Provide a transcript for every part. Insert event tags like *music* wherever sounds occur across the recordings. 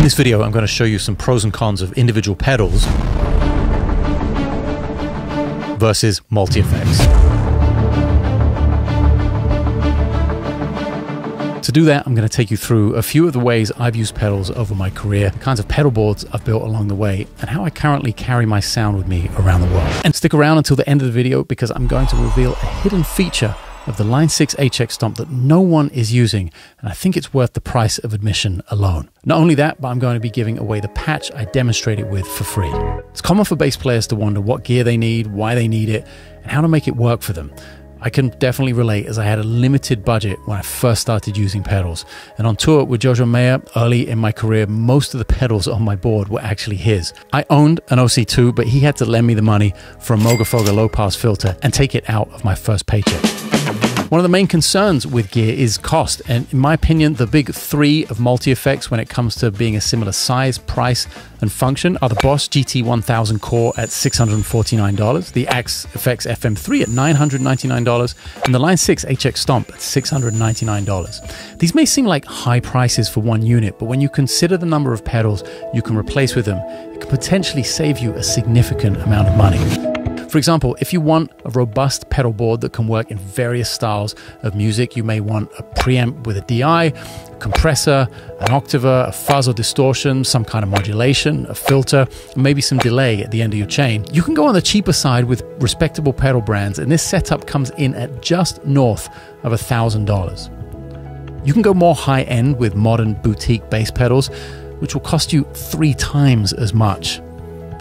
In this video, I'm going to show you some pros and cons of individual pedals versus multi-effects. To do that, I'm going to take you through a few of the ways I've used pedals over my career, the kinds of pedal boards I've built along the way, and how I currently carry my sound with me around the world. And stick around until the end of the video because I'm going to reveal a hidden feature of the Line 6 HX Stomp that no one is using, and I think it's worth the price of admission alone. Not only that, but I'm going to be giving away the patch I demonstrated with for free. It's common for bass players to wonder what gear they need, why they need it, and how to make it work for them. I can definitely relate as I had a limited budget when I first started using pedals. And on tour with Jojo Mayer early in my career, most of the pedals on my board were actually his. I owned an OC2, but he had to lend me the money for a Moogerfooger low pass filter and take it out of my first paycheck. One of the main concerns with gear is cost, and in my opinion, the big three of multi effects when it comes to being a similar size, price, and function are the Boss GT1000 Core at $649, the Axe FX FM3 at $999, and the Line 6 HX Stomp at $699. These may seem like high prices for one unit, but when you consider the number of pedals you can replace with them, it can potentially save you a significant amount of money. For example, if you want a robust pedal board that can work in various styles of music, you may want a preamp with a DI, a compressor, an octaver, a fuzz or distortion, some kind of modulation, a filter, maybe some delay at the end of your chain. You can go on the cheaper side with respectable pedal brands, and this setup comes in at just north of $1,000. You can go more high end with modern boutique bass pedals, which will cost you three times as much.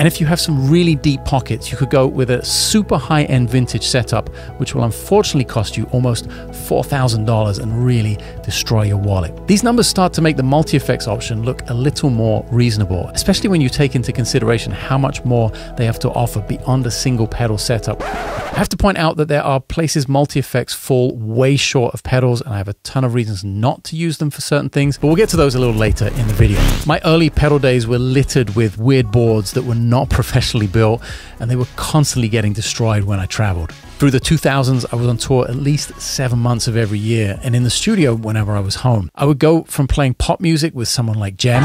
And if you have some really deep pockets, you could go with a super high end vintage setup, which will unfortunately cost you almost $4,000 and really destroy your wallet. These numbers start to make the multi effects option look a little more reasonable, especially when you take into consideration how much more they have to offer beyond a single pedal setup. I have to point out that there are places multi effects fall way short of pedals, and I have a ton of reasons not to use them for certain things, but we'll get to those a little later in the video. My early pedal days were littered with weird boards that were not professionally built, and they were constantly getting destroyed when I traveled. Through the 2000s, I was on tour at least seven months of every year, and in the studio whenever I was home. I would go from playing pop music with someone like Jem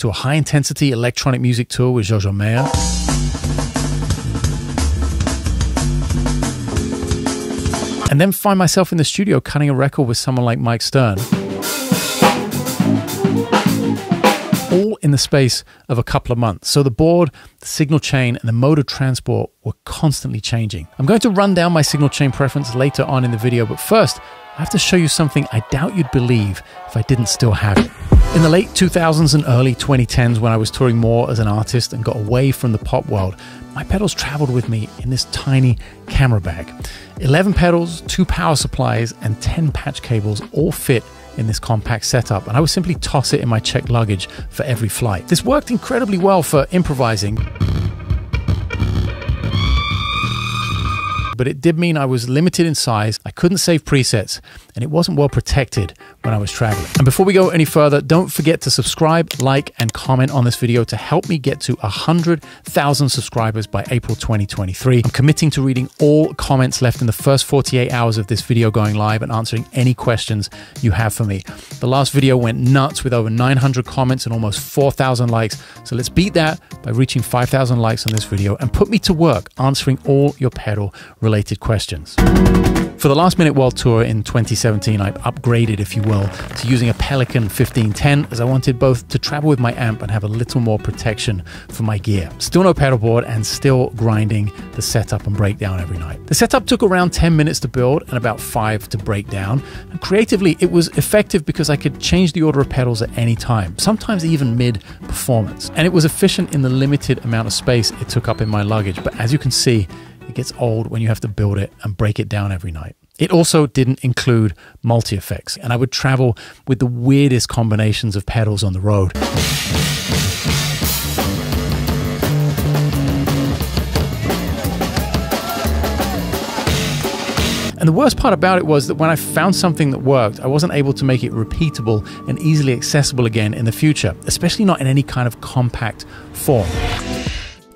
to a high intensity electronic music tour with Jojo Mayer. And then find myself in the studio cutting a record with someone like Mike Stern. In the space of a couple of months. So the board, the signal chain, and the mode of transport were constantly changing. I'm going to run down my signal chain preference later on in the video, but first, I have to show you something I doubt you'd believe if I didn't still have it. In the late 2000s and early 2010s, when I was touring more as an artist and got away from the pop world, my pedals traveled with me in this tiny camera bag. 11 pedals, two power supplies, and 10 patch cables all fit in this compact setup, and I would simply toss it in my checked luggage for every flight. This worked incredibly well for improvising. But it did mean I was limited in size, I couldn't save presets, and it wasn't well protected when I was traveling. And before we go any further, don't forget to subscribe, like, and comment on this video to help me get to 100,000 subscribers by April 2023. I'm committing to reading all comments left in the first 48 hours of this video going live and answering any questions you have for me. The last video went nuts with over 900 comments and almost 4,000 likes. So let's beat that by reaching 5,000 likes on this video and put me to work answering all your pedal related questions. For the last minute world tour in 2017, I upgraded, if you will, to using a Pelican 1510 as I wanted both to travel with my amp and have a little more protection for my gear. Still no pedalboard and still grinding the setup and breakdown every night. The setup took around 10 minutes to build and about 5 to break down. And creatively, it was effective because I could change the order of pedals at any time, sometimes even mid performance. And it was efficient in the limited amount of space it took up in my luggage. But as you can see, it gets old when you have to build it and break it down every night. It also didn't include multi effects, and I would travel with the weirdest combinations of pedals on the road. And the worst part about it was that when I found something that worked, I wasn't able to make it repeatable and easily accessible again in the future, especially not in any kind of compact form.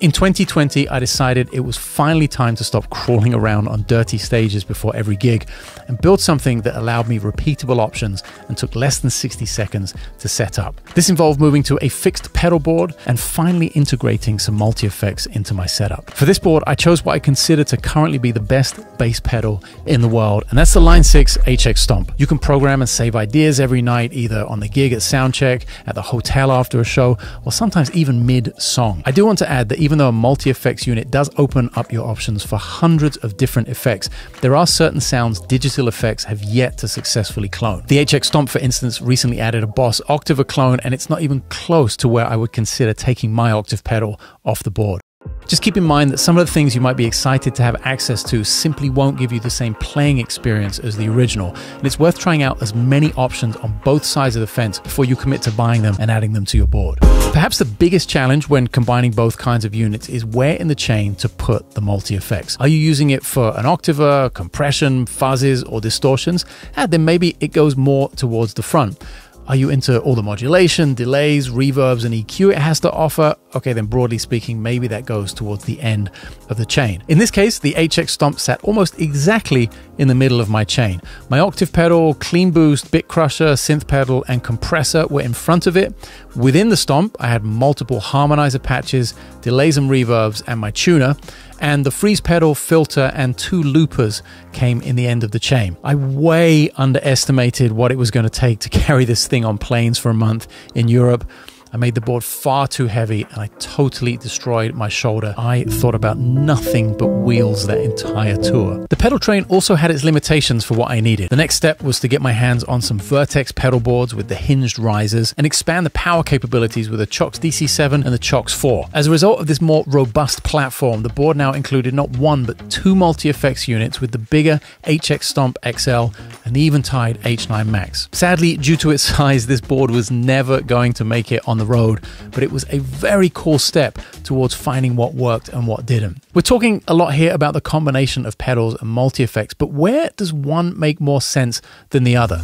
In 2020, I decided it was finally time to stop crawling around on dirty stages before every gig and build something that allowed me repeatable options and took less than 60 seconds to set up. This involved moving to a fixed pedal board and finally integrating some multi effects into my setup. For this board, I chose what I consider to currently be the best bass pedal in the world, and that's the Line 6 HX Stomp. You can program and save ideas every night, either on the gig at soundcheck, at the hotel after a show, or sometimes even mid song. I do want to add that even though a multi effects unit does open up your options for hundreds of different effects, there are certain sounds digital effects have yet to successfully clone. The HX Stomp, for instance, recently added a Boss Octave clone, and it's not even close to where I would consider taking my octave pedal off the board. Just keep in mind that some of the things you might be excited to have access to simply won't give you the same playing experience as the original, and it's worth trying out as many options on both sides of the fence before you commit to buying them and adding them to your board. Perhaps the biggest challenge when combining both kinds of units is where in the chain to put the multi effects. Are you using it for an octave, compression, fuzzes, or distortions? And then maybe it goes more towards the front. Are you into all the modulation, delays, reverbs, and EQ it has to offer? Okay, then broadly speaking, maybe that goes towards the end of the chain. In this case, the HX Stomp sat almost exactly in the middle of my chain. My octave pedal, clean boost, bit crusher, synth pedal, and compressor were in front of it. Within the Stomp, I had multiple harmonizer patches, delays and reverbs, and my tuner and the freeze pedal, filter, and two loopers came in the end of the chain. I way underestimated what it was going to take to *laughs* carry this thing on planes for a month in Europe. I made the board far too heavy and I totally destroyed my shoulder. I thought about nothing but wheels that entire tour. The Pedaltrain also had its limitations for what I needed. The next step was to get my hands on some Vertex pedal boards with the hinged risers and expand the power capabilities with the Cioks DC7 and the Cioks 4. As a result of this more robust platform, the board now included not one but two multi effects units with the bigger HX Stomp XL and the Eventide H9 Max. Sadly, due to its *laughs* size, this board was never going to make it on the the road, but it was a very cool step towards finding what worked and what didn't. We're talking a lot here about the combination of pedals and multi effects, but where does one make more sense than the other?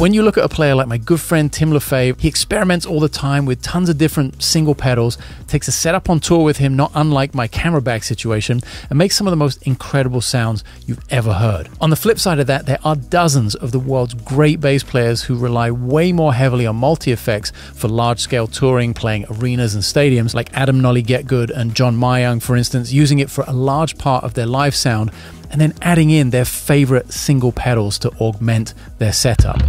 When you look at a player like my good friend Tim Lefebvre, he experiments all the time with tons of different single pedals, takes a setup on tour with him, not unlike my camera bag situation, and makes some of the most incredible sounds you've ever heard. On the flip side of that, there are dozens of the world's great bass players who rely way more heavily on multi effects for large scale touring, playing arenas and stadiums, like Adam Nolly Getgood and John Myung, for instance, using it for a large part of their live sound and then adding in their favorite single pedals to augment their setup.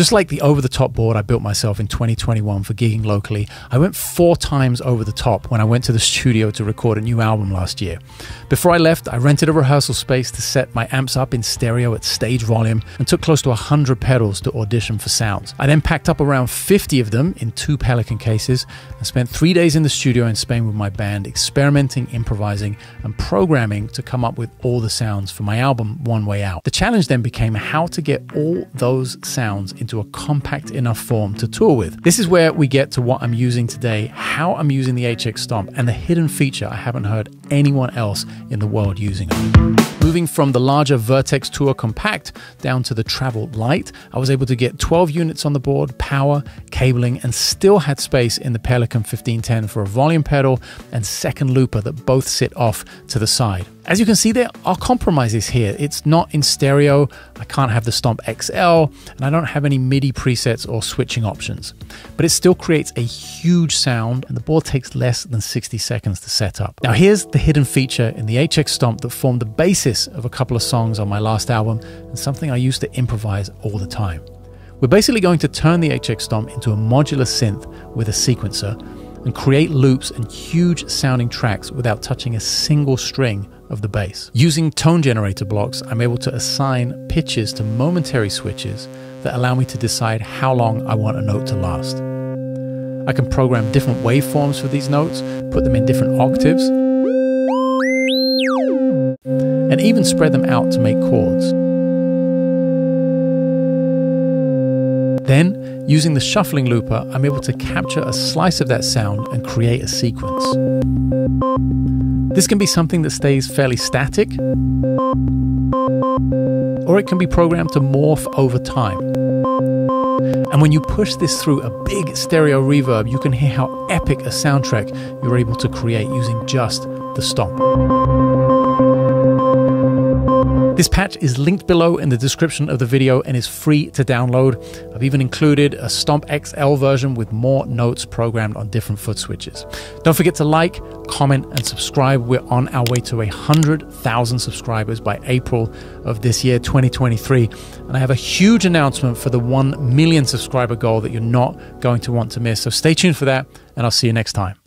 Just like the over the top board I built myself in 2021 for gigging locally, I went four times over the top when I went to the studio to record a new album last year. Before I left, I rented a rehearsal space to set my amps up in stereo at stage volume and took close to 100 pedals to audition for sounds. I then packed up around 50 of them in two Pelican cases and spent three days in the studio in Spain with my band, experimenting, improvising, and programming to come up with all the sounds for my album One Way Out. The challenge then became how to get all those sounds into into a compact enough form to tour with. This is where we get to what I'm using today, how I'm using the HX Stomp, and the hidden feature I haven't heard anyone else in the world using it. Moving from the larger Vertex Tour Compact down to the Travel Light, I was able to get 12 units on the board, power, cabling, and still had space in the Pelican 1510 for a volume pedal and second looper that both sit off to the side. As you can see, there are compromises here. It's not in stereo, I can't have the Stomp XL, and I don't have any MIDI presets or switching options. But it still creates a huge sound, and the board takes less than 60 seconds to set up. Now, here's the hidden feature in the HX Stomp that formed the basis of a couple of songs on my last album, and something I used to improvise all the time. We're basically going to turn the HX Stomp into a modular synth with a sequencer and create loops and huge sounding tracks without touching a single string of the bass. Using tone generator blocks, I'm able to assign pitches to momentary switches that allow me to decide how long I want a note to last. I can program different waveforms for these notes, put them in different octaves, and even spread them out to make chords. Then, using the shuffling looper, I'm able to capture a slice of that sound and create a sequence. This can be something that stays fairly static, or it can be programmed to morph over time. And when you push this through a big stereo reverb, you can hear how epic a soundtrack you're able to create using just the stomp. This patch is linked below in the description of the video and is free to download. I've even included a Stomp XL version with more notes programmed on different foot switches. Don't forget to like, comment, and subscribe. We're on our way to 100,000 subscribers by April of this year, 2023. And I have a huge announcement for the 1 million subscriber goal that you're not going to want to miss. So stay tuned for that, and I'll see you next time.